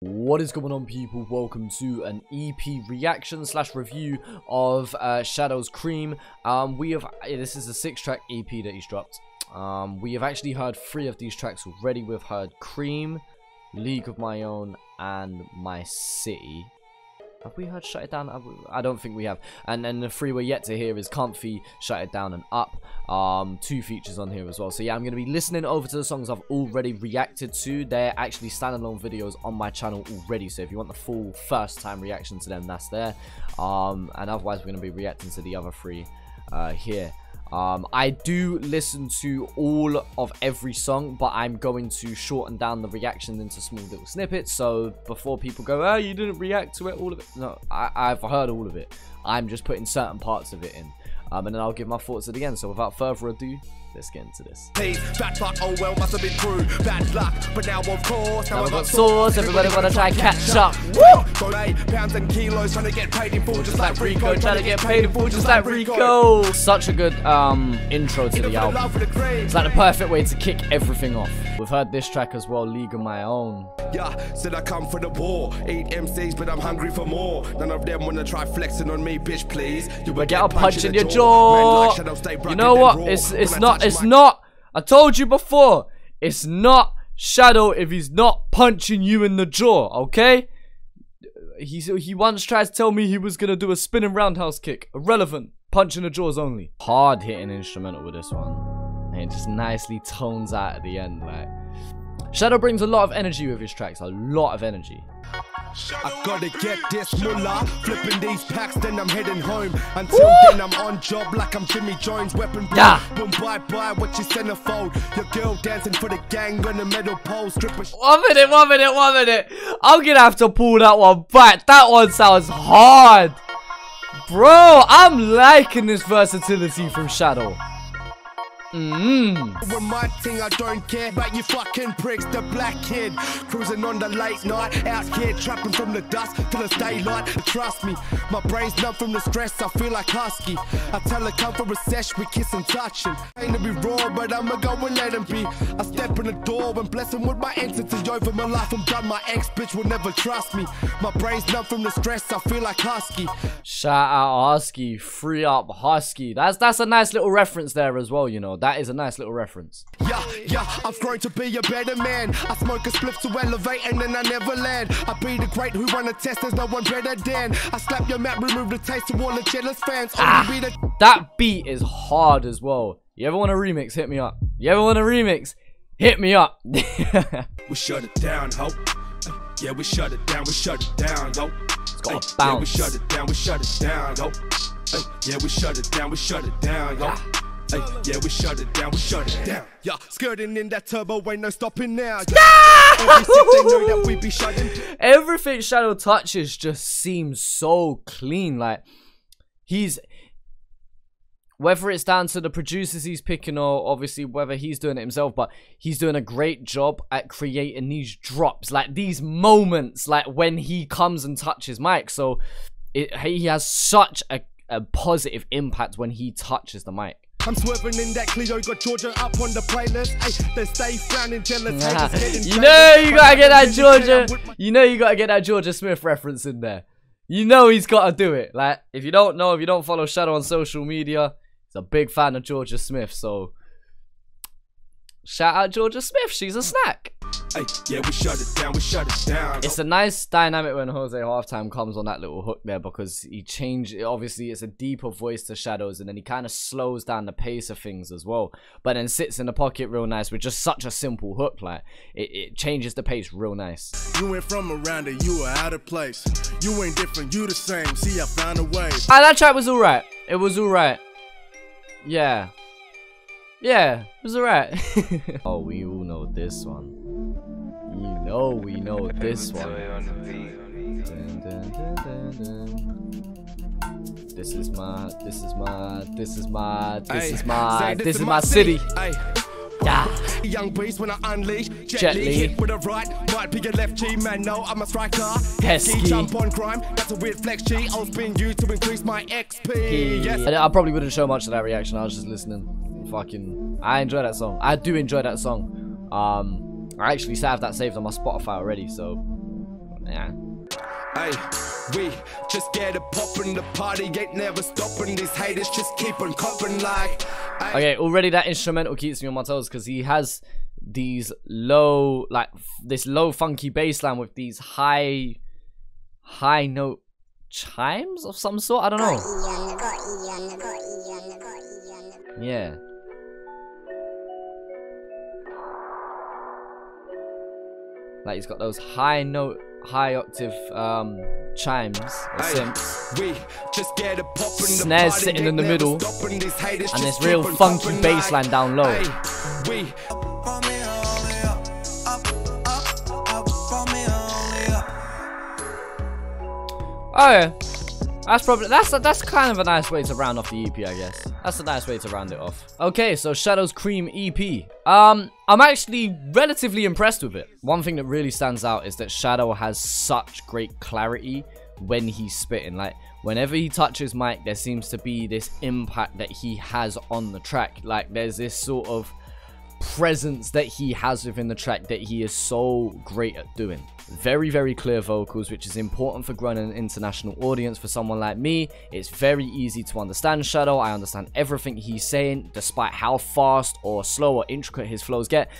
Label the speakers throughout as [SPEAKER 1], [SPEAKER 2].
[SPEAKER 1] What is going on people? Welcome to an EP reaction slash review of uh, Shadow's Cream. Um, we have, this is a six track EP that he's dropped. Um, we have actually heard three of these tracks already. We've heard Cream, League of My Own, and My City. Have we heard Shut It Down? I don't think we have. And then the three we're yet to hear is Comfy, Shut It Down, and Up. Um, two features on here as well. So yeah, I'm going to be listening over to the songs I've already reacted to. They're actually standalone videos on my channel already. So if you want the full first time reaction to them, that's there. Um, and otherwise, we're going to be reacting to the other three uh, here. Um, I do listen to all of every song, but I'm going to shorten down the reaction into small little snippets. So before people go, oh, you didn't react to it, all of it. No, I, I've heard all of it. I'm just putting certain parts of it in. Um, and then I'll give my thoughts at the end. So without further ado, let's get into this. Bad luck, oh well, must have been through bad luck, but now of course, now, now I got swords, everybody wanna try and catch up. Woo! Pounds and kilos trying to get paid in full, just like Rico, trying to get paid in full, just like Rico. Such a good um intro to the album. It's like the perfect way to kick everything off. We've heard this track as well, League of My Own. Yeah, said I come for the war. Eight MCs, but I'm hungry for more. None of them wanna try flexing on me, bitch, please. You will get a punch in your jaw. You know what? It's it's not it's not. I told you before. It's not Shadow if he's not punching you in the jaw, okay? He, he once tried to tell me he was gonna do a spinning roundhouse kick. Irrelevant. Punch in the jaws only. Hard hitting instrumental with this one. And it just nicely tones out at the end, like. Shadow brings a lot of energy with his tracks, a lot of energy. I gotta get this mullah, flipping these packs, then I'm heading home. Until Woo! then, I'm on job like I'm Jimmy Jones, weapon yeah. Boom, bye bye, what you centerfold. Your girl dancing for the gang on the metal pole, stripper. One minute, one minute, one minute. I'm gonna have to pull that one back. That one sounds hard. Bro, I'm liking this versatility from Shadow. Mmm. With my thing, I don't care about you fucking pricks. The black kid cruising on the late night, out here trapping from the dusk till it's daylight. Trust me, my brain's numb from the stress. I feel like Huskii. I tell her come for a sesh, we kiss and touching. Ain't to be raw, but I'ma go and let him be. I step in the door and bless him with my entity. Over my life, I'm done. My ex bitch will never trust me. My brain's numb from the stress. I feel like Huskii. Shout out Huskii, free up Huskii. That's that's a nice little reference there as well. You know that is a nice little reference. Yeah, yeah, I've grown to be a better man. I smoke a spliff to elevate and then I never land. I be the great who run a test, there's no one better than. I slap your map, remove the taste to all the jealous fans. Ah, be the that beat is hard as well. You ever want a remix? Hit me up. You ever want a remix? Hit me up. we shut it down, ho. Yeah, we shut it down, we shut it down, yo. It's got to bounce. Yeah, we shut it down, we shut it down, yo. Yeah, we shut it down, we shut it down, yo. Hey, yeah, we shut it down, we shut it down. Yeah, skirting in that turbo, ain't no stopping now. Everything Shadow touches just seems so clean. Like, he's. Whether it's down to the producers he's picking or obviously whether he's doing it himself, but he's doing a great job at creating these drops, like these moments, like when he comes and touches mic. So it, he has such a, a positive impact when he touches the mic. I'm swerving in that Clio, got Georgia up on the playlist. Hey, they stay frowning, jealous nah. You know you gotta get that Georgia. You know you gotta get that Georgia Smith reference in there. You know he's gotta do it. Like, if you don't know, if you don't follow Shadow on social media, he's a big fan of Georgia Smith. So, shout out Georgia Smith. She's a snack. Hey, yeah, we shut it down, we shut it down. It's a nice dynamic when Jose halftime comes on that little hook there because he changed obviously it's a deeper voice to shadows and then he kind of slows down the pace of things as well. But then sits in the pocket real nice with just such a simple hook, like it, it changes the pace real nice. You went from around and you were out of place. You ain't different, you the same. See, I found a way. Ah, that track was alright. It was alright. Yeah. Yeah, it was alright. oh, we all know this one. You know we know this one. Dun, dun, dun, this is my, this is my, this is my, this is my, this is my city. Yeah. Young beast when I unleash. Jet, Jet Li. Hit with a right, might be a left G, man. No, I'm a striker. Pesky. Jump on crime. That's a weird flex G. I was being used to increase my XP. Yes. I, I probably wouldn't show much of that reaction. I was just listening. Fucking. I enjoy that song. I do enjoy that song. Um. I actually have that saved on my Spotify already, so yeah.
[SPEAKER 2] Hey, we just get a pop in the party, ain't never stopping. These haters just keep on copping like. ay.
[SPEAKER 1] Okay, already that instrumental keeps me on my toes because he has these low, like this low funky bass line with these high, high note chimes of some sort. I don't know. Yeah. Like he's got those high note, high octave um chimes or synths.
[SPEAKER 2] we just get a pop in the
[SPEAKER 1] Snares sitting in the middle. And this real funky bass line down low. Oh yeah. That's probably that's that's kind of a nice way to round off the EP, I guess. That's a nice way to round it off. Okay, so Shadows Cream EP. Um, I'm actually relatively impressed with it. One thing that really stands out is that Shadow has such great clarity when he's spitting. Like whenever he touches mic, there seems to be this impact that he has on the track. Like there's this sort of presence that he has within the track that he is so great at doing. Very, very clear vocals, which is important for growing an international audience. For someone like me, it's very easy to understand Shadow. I understand everything he's saying, despite how fast or slow or intricate his flows get.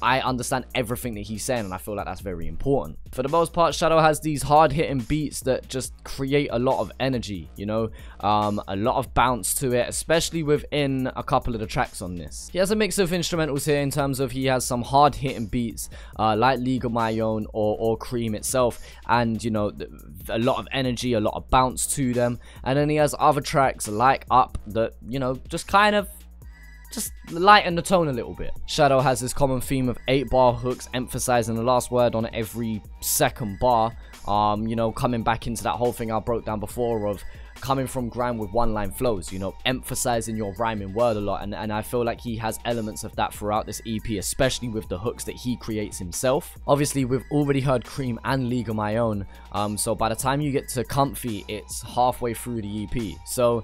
[SPEAKER 1] I understand everything that he's saying, and I feel like that's very important. For the most part, Shadow has these hard-hitting beats that just create a lot of energy, you know, um, a lot of bounce to it, especially within a couple of the tracks on this. He has a mix of instrumentals here in terms of he has some hard-hitting beats, uh, like League of My Own or, or Cream itself, and, you know, a lot of energy, a lot of bounce to them, and then he has other tracks like Up that, you know, just kind of just lighten the tone a little bit. Shadow has this common theme of eight bar hooks, emphasizing the last word on every second bar. Um, you know, coming back into that whole thing I broke down before of coming from grime with one line flows, you know, emphasizing your rhyming word a lot. And, and I feel like he has elements of that throughout this EP, especially with the hooks that he creates himself. Obviously, we've already heard Cream and League of My Own. Um, so by the time you get to Comfy, it's halfway through the EP. So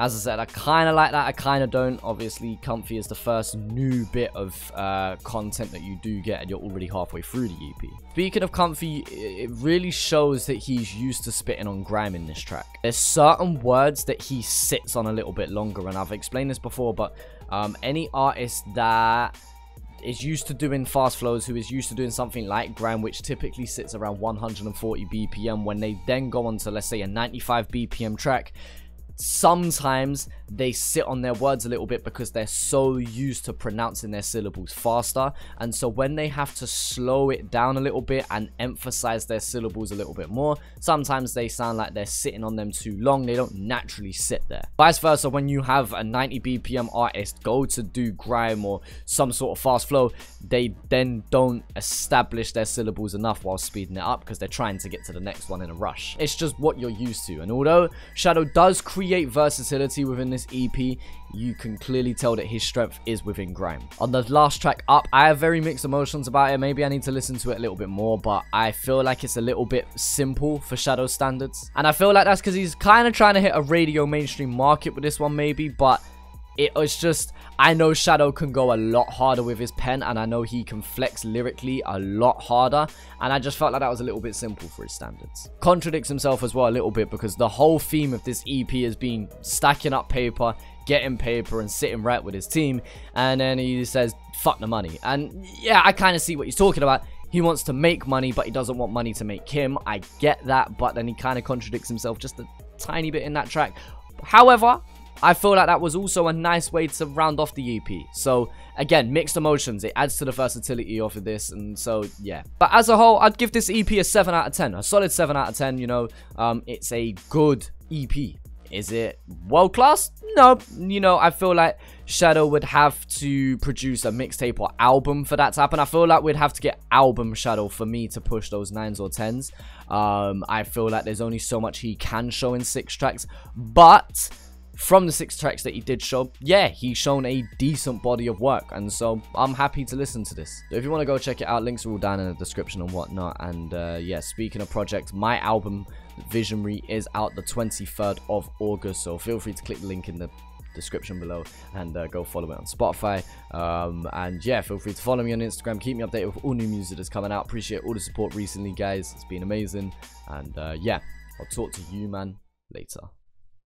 [SPEAKER 1] as I said, I kind of like that. I kind of don't. Obviously, Comfy is the first new bit of uh, content that you do get, and you're already halfway through the EP. Speaking of Comfy, it really shows that he's used to spitting on grime in this track. There's certain words that he sits on a little bit longer, and I've explained this before, but um, any artist that is used to doing fast flows, who is used to doing something like grime, which typically sits around 140 BPM, when they then go on to, let's say, a 95 BPM track, sometimes they sit on their words a little bit because they're so used to pronouncing their syllables faster. And so when they have to slow it down a little bit and emphasize their syllables a little bit more sometimes they sound like they're sitting on them too long. They don't naturally sit there. Vice versa when you have a 90 bpm artist go to do grime or some sort of fast flow they then don't establish their syllables enough while speeding it up because they're trying to get to the next one in a rush. It's just what you're used to. And although shadow does create versatility within this ep you can clearly tell that his strength is within grime. On the last track up i have very mixed emotions about it. Maybe i need to listen to it a little bit more but i feel like it's a little bit simple for shadow standards. And i feel like that's because he's kind of trying to hit a radio mainstream market with this one maybe but it was just I know Shadow can go a lot harder with his pen and I know he can flex lyrically a lot harder and I just felt like that was a little bit simple for his standards. Contradicts himself as well a little bit because the whole theme of this EP has been stacking up paper, getting paper and sitting right with his team and then he says fuck the money and yeah I kind of see what he's talking about. He wants to make money, but he doesn't want money to make him. I get that, but then he kind of contradicts himself just a tiny bit in that track. However, I feel like that was also a nice way to round off the EP. So, again, mixed emotions. It adds to the versatility of this, and so, yeah. But as a whole, I'd give this EP a 7 out of 10. A solid 7 out of 10, you know. Um, it's a good EP. Is it world class? No. You know, I feel like Shadow would have to produce a mixtape or album for that to happen. I feel like we'd have to get album Shadow for me to push those 9s or 10s. Um, I feel like there's only so much he can show in 6 tracks. But from the six tracks that he did show, yeah, he's shown a decent body of work, and so I'm happy to listen to this. So if you want to go check it out, links are all down in the description and whatnot. And uh, yeah, speaking of projects, my album Visionary is out the 23rd of August, so feel free to click the link in the description below and uh, go follow it on Spotify. Um, and yeah, feel free to follow me on Instagram. Keep me updated with all new music that's coming out. Appreciate all the support recently, guys. It's been amazing. And uh, yeah, I'll talk to you, man, later.